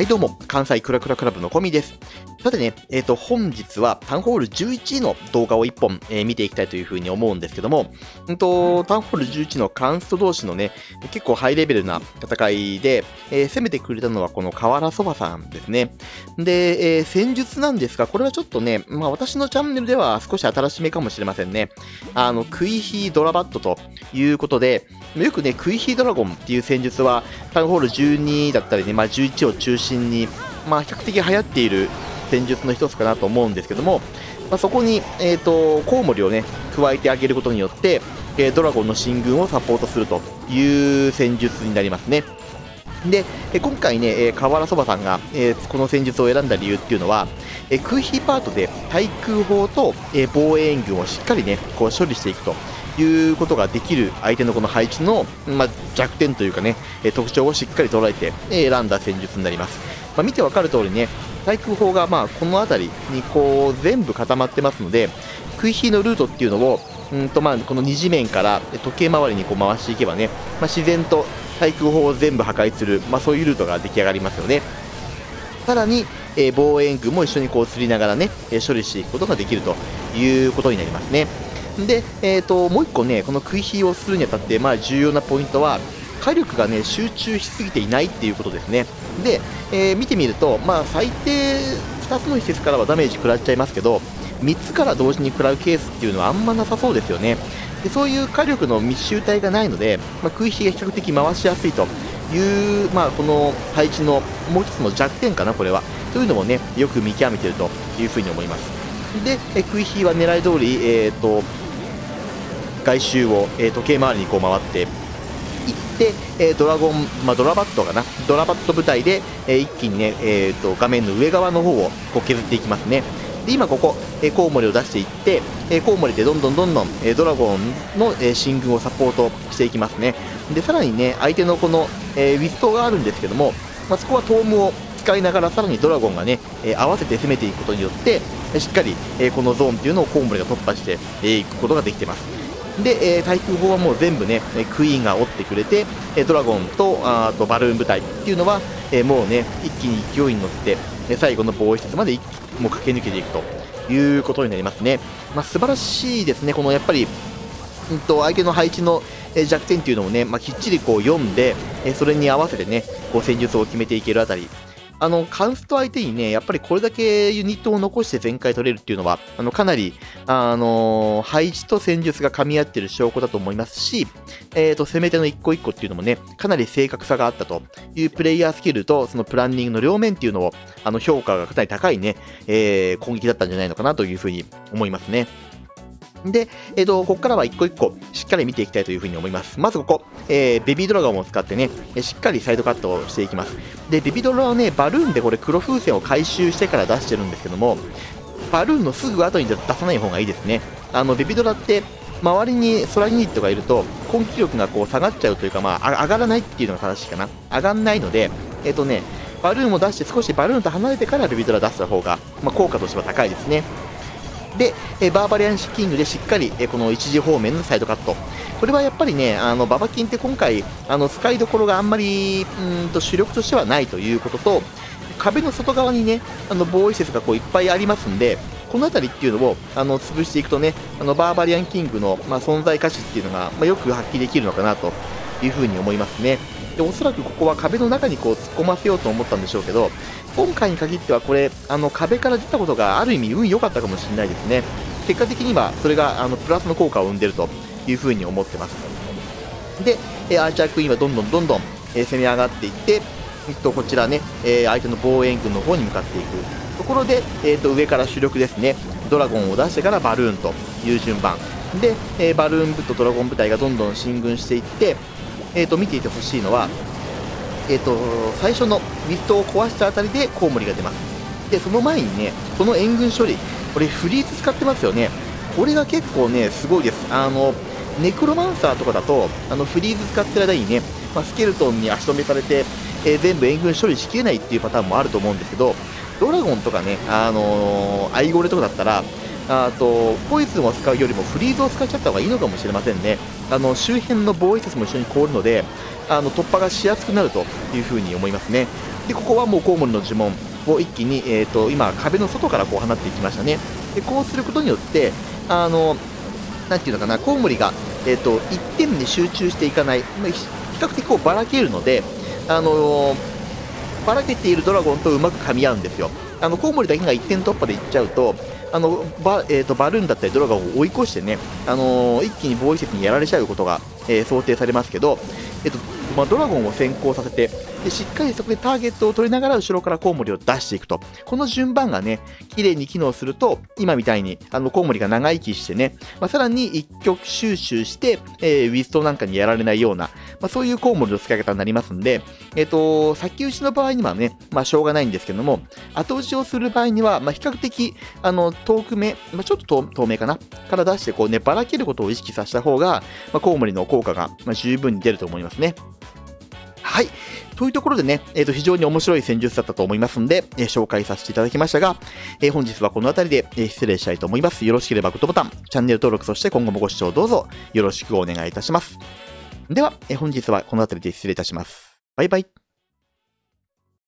はいどうも、関西クラクラクラブのコミです。さてね、えっ、ー、と、本日はタウンホール11の動画を1本、えー、見ていきたいというふうに思うんですけども、うんと、タウンホール11のカンスト同士のね、結構ハイレベルな戦いで、えー、攻めてくれたのはこの河原そばさんですね。で、えー、戦術なんですが、これはちょっとね、まあ私のチャンネルでは少し新しめかもしれませんね。あの、クイヒードラバットということで、よくね、クイヒードラゴンっていう戦術は、タウンホール12だったりね、まあ11を中心に、まあ比較的流行っている戦術の一つかなと思うんですけども、まあ、そこに、えーと、コウモリをね加えてあげることによって、えー、ドラゴンの進軍をサポートするという戦術になりますね。で、今回ね、え河原そばさんが、えこの戦術を選んだ理由っていうのは、え空飛パートで対空砲と、え防衛援軍をしっかりね、こう処理していくということができる相手のこの配置の、まあ、弱点というかね、え特徴をしっかり捉えて、選んだ戦術になります。まあ、見てわかる通りね、対空砲がまあこの辺りにこう全部固まってますので、食い火のルートっていうのを、うんとまあこの二次面から時計回りにこう回していけばね、まあ、自然と対空砲を全部破壊する、まあ、そういうルートが出来上がりますよね。さらに、えー、防衛軍も一緒にこう釣りながらね、えー、処理していくことができるということになりますね。で、えーと、もう1個ね、この食い火をするにあたって、まあ、重要なポイントは、火力がね、集中しすぎていないっていうことですね。で、えー、見てみると、まあ、最低2つの施設からはダメージ食らっちゃいますけど、3つから同時に食らうケースっていうのはあんまなさそうですよね。でそういう火力の密集体がないので、まあ、食い火が比較的回しやすいという、まあ、この配置のもう一つの弱点かな、これは。というのもね、よく見極めているというふうに思います。で、え食い火は狙い通り、えーと、外周を、えー、時計回りにこう回ってて、え、ドラゴン、まあ、ドラバットかな、ドラバット部隊で、え、一気にね、えーと、画面の上側の方をこう削っていきますね。で今ここ、え、コウモリを出していって、え、コウモリでどんどんどんどん、え、ドラゴンの、え、進軍をサポートしていきますね。でさらにね、相手のこの、え、ウィストがあるんですけども、まあ、そこはトームを使いながらさらにドラゴンがね、え、合わせて攻めていくことによってしっかり、え、このゾーンっていうのをコウモリが突破してい、えー、くことができてますで、えー、対空砲はもう全部ね、クイーンが折ってくれて、ドラゴンとあとバルーン部隊っていうのは、えもうね、一気に勢いに乗って、最後の防衛施設までもう駆け抜けていくということになりますね。まあ、素晴らしいですね、このやっぱり、うんと、相手の配置の弱点っていうのをね、まあ、きっちりこう読んで、それに合わせてね、こう戦術を決めていけるあたり、あの、カウンスト相手にね、やっぱりこれだけユニットを残して全開取れるっていうのは、あの、かなり、あの、配置と戦術が噛み合ってる証拠だと思いますし、えっ、ー、と、攻め手の一個一個っていうのもね、かなり正確さがあったというプレイヤースキルと、そのプランニングの両面っていうのを、あの、評価がかなり高いね、えー、攻撃だったんじゃないのかなというふうに思いますね。で、えっ、ー、と、ここからは一個一個しっかり見ていきたいというふうに思います。まずここ、えー、ベビードラゴンを使ってね、しっかりサイドカットをしていきます。で、ベビードラはね、バルーンでこれ黒風船を回収してから出してるんですけども、バルーンのすぐ後に出さない方がいいですね。あの、ベビドラって、周りにソラユニットがいると、根気力がこう下がっちゃうというか、まあ、上がらないっていうのが正しいかな。上がんないので、えっ、ー、とね、バルーンを出して少しバルーンと離れてからベビドラ出した方が、まあ、効果としては高いですね。で、えバーバリアンシキングでしっかり、えこの一時方面のサイドカット。これはやっぱりね、あのババキンって今回、あの使いどころがあんまりうんと主力としてはないということと、壁の外側にね、あの防衛施設がこういっぱいありますんで、この辺りっていうのをあの潰していくとね、あのバーバリアンキングの、まあ、存在価値っていうのが、まあ、よく発揮できるのかなというふうに思いますね。でおそらくここは壁の中にこう突っ込ませようと思ったんでしょうけど、今回に限ってはこれあの壁から出たことがある意味運良かったかもしれないですね。結果的にはそれがあのプラスの効果を生んでるというふうに思ってます。でアーチャークイーンはどんどんどんどん攻め上がっていってえっとこちらね相手の防衛軍の方に向かっていく。ところで、えー、と上から主力ですね。ドラゴンを出してからバルーンという順番。で、えバルーン部とドラゴン部隊がどんどん進軍していって、えー、と見ていてほしいのはえーと、最初のミストを壊したあたりでコウモリが出ます。でその前にねこの援軍処理これフリーズ使ってますよね。これが結構ねすごいです。あのネクロマンサーとかだとあのフリーズ使ってる間にね、まあ、スケルトンに足止めされて、えー、全部援軍処理しきれないっていうパターンもあると思うんですけどドラゴンとかね、あのー、アイゴレとかだったらあと、ポイズンを使うよりもフリーズを使っちゃった方がいいのかもしれませんね。あの、周辺の防衛説も一緒に凍るので、あの、突破がしやすくなるというふうに思いますね。で、ここはもうコウモリの呪文を一気に、え、ー、と、今、壁の外からこう放っていきましたね。で、こうすることによって、あの、なていうのかな、コウモリが、え、ー、と、一点に集中していかない、比較的こうばらけるので、あのばらけているドラゴンとうまく噛み合うんですよ。あのコウモリだけが1点突破でいっちゃうと、あのバえーと、バルーンだったりドラゴンを追い越してね、あのー、一気に防衛施設にやられちゃうことが、えー、想定されますけど、えーとまあ、ドラゴンを先行させてで、しっかりそこでターゲットを取りながら後ろからコウモリを出していくと。この順番がね、綺麗に機能すると、今みたいにあのコウモリが長生きしてね、まあ、さらに一曲収集して、えー、ウィストなんかにやられないような、まあ、そういうコウモリの使い方になりますんで、えっ、ー、と、先打ちの場合にはね、まあ、しょうがないんですけども、後打ちをする場合には、まあ、比較的、あの、遠く目、まあ、ちょっと透明かなから出して、こうね、ばらけることを意識させた方が、まあ、コウモリの効果が、まあ、十分に出ると思いますますね。はい。というところでね、えっ、ー、と、非常に面白い戦術だったと思いますんで、えー、紹介させていただきましたが、えー、本日はこの辺りで、え失礼したいと思います。よろしければグッドボタン、チャンネル登録、そして今後もご視聴どうぞよろしくお願いいたします。では、え本日はこの辺りで失礼いたします。バイバイ。